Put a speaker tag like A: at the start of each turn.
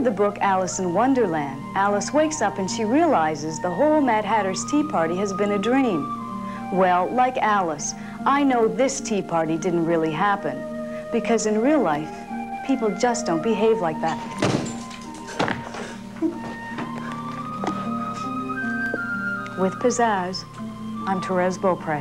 A: of the book Alice in Wonderland, Alice wakes up and she realizes the whole Mad Hatter's tea party has been a dream. Well, like Alice, I know this tea party didn't really happen because in real life, people just don't behave like that. With pizzazz, I'm Therese Beaupre.